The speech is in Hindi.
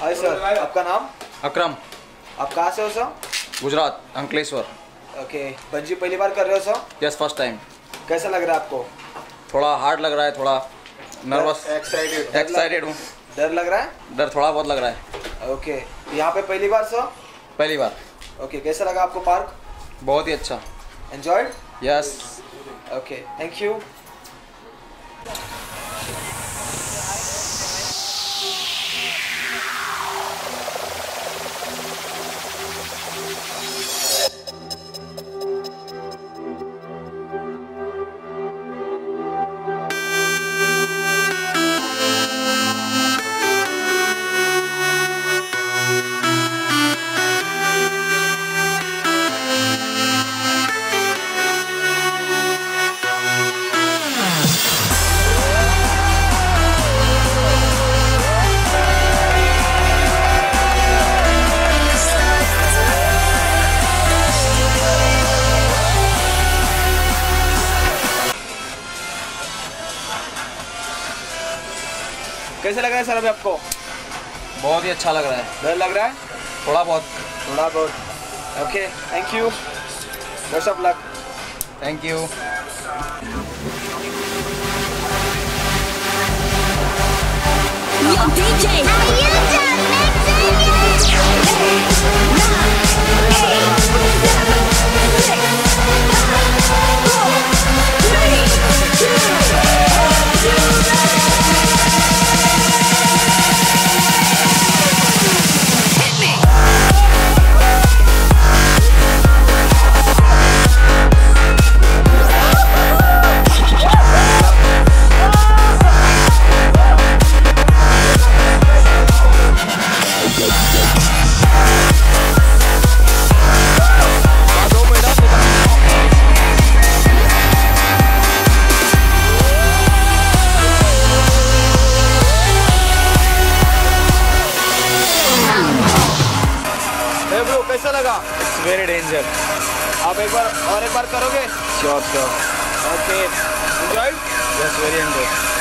हाय सर आपका नाम? अक्रम। आप कहाँ से हो sir Gujarat Ankleshwar. Okay bungee पहली बार कर रहे हो सर यस फ़र्स्ट टाइम कैसा लग रहा है आपको? थोड़ा हार्ड लग रहा है थोड़ा नर्वस एक्साइटेड एक्साइटेड हूँ। डर लग रहा है? डर थोड़ा बहुत लग रहा है। ओके यहाँ पे पहली बार सर पहली बार। ओके कैसा लगा आपको पार्क? बहुत ही अच्छा। Enjoyed yes okay thank you कैसा लग रहा है सर अभी आपको? बहुत ही अच्छा लग रहा है। डर लग रहा है? थोड़ा बहुत। थोड़ा बहुत। Okay thank you best of luck thank you Yo, DJ. How are you? Bro it's very danger आप एक बार और एक बार करोगे? Sure sure okay enjoy yes very enjoy